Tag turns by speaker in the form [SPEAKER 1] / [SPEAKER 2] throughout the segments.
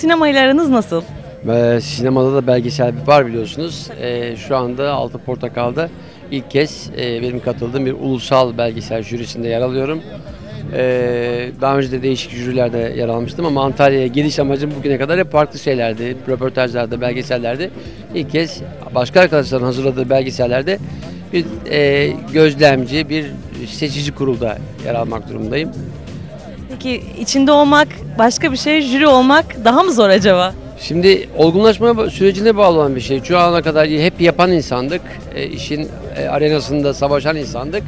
[SPEAKER 1] Sinema ile aranız nasıl?
[SPEAKER 2] Sinemada da belgesel var biliyorsunuz. Ee, şu anda Altı Portakal'da ilk kez e, benim katıldığım bir ulusal belgesel jürisinde yer alıyorum. Ee, daha önce de değişik jürilerde yer almıştım ama Antalya'ya geliş amacım bugüne kadar hep farklı şeylerdi. Röportajlarda, belgesellerde. İlk kez başka arkadaşların hazırladığı belgesellerde bir e, gözlemci, bir seçici kurulda yer almak durumundayım.
[SPEAKER 1] Peki içinde olmak başka bir şey, jüri olmak daha mı zor acaba?
[SPEAKER 2] Şimdi olgunlaşma sürecine bağlı olan bir şey. Şu ana kadar hep yapan insandık. E, işin e, arenasında savaşan insandık.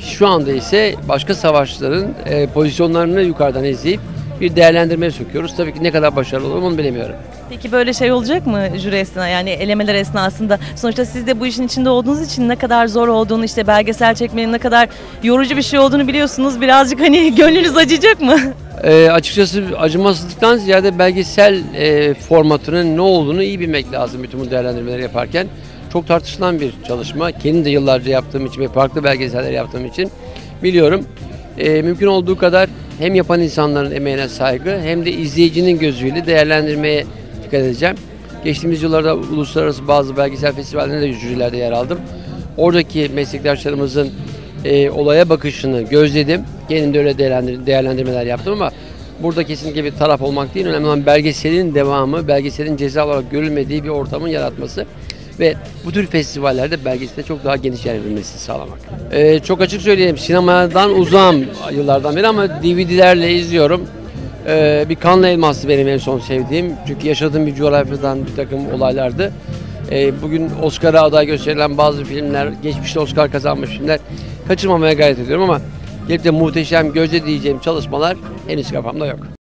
[SPEAKER 2] Şu anda ise başka savaşçıların e, pozisyonlarını yukarıdan izleyip bir değerlendirmeye sokuyoruz. Tabii ki ne kadar başarılı olur onu bilemiyorum.
[SPEAKER 1] Peki böyle şey olacak mı jüri esna yani elemeler esnasında? Sonuçta siz de bu işin içinde olduğunuz için ne kadar zor olduğunu işte belgesel çekmenin ne kadar yorucu bir şey olduğunu biliyorsunuz. Birazcık hani gönlünüz acıyacak mı?
[SPEAKER 2] E, açıkçası acımasızlıktan ziyade belgesel e, formatının ne olduğunu iyi bilmek lazım bütün bu değerlendirmeleri yaparken. Çok tartışılan bir çalışma. Kendim de yıllarca yaptığım için ve farklı belgeseller yaptığım için biliyorum. E, mümkün olduğu kadar hem yapan insanların emeğine saygı hem de izleyicinin gözüyle değerlendirmeye dikkat edeceğim. Geçtiğimiz yıllarda uluslararası bazı belgesel festivallerinde de jürilerde yer aldım. Oradaki meslektaşlarımızın e, olaya bakışını gözledim. Kendim öyle değerlendir- değerlendirmeler yaptım ama burada kesinlikle bir taraf olmak değil. Önemli olan belgeselin devamı, belgeselin ceza olarak görülmediği bir ortamın yaratması ve bu tür festivallerde belgeselde çok daha geniş yer verilmesini sağlamak. E, çok açık söyleyeyim sinemadan uzağım yıllardan beri ama DVD'lerle izliyorum. Ee, bir Kanlı Elmas'tı benim en son sevdiğim. Çünkü yaşadığım bir coğrafyadan bir takım olaylardı. Ee, bugün Oscar'a aday gösterilen bazı filmler, geçmişte Oscar kazanmış filmler kaçırmamaya gayret ediyorum ama gelip de muhteşem gözle diyeceğim çalışmalar henüz kafamda yok.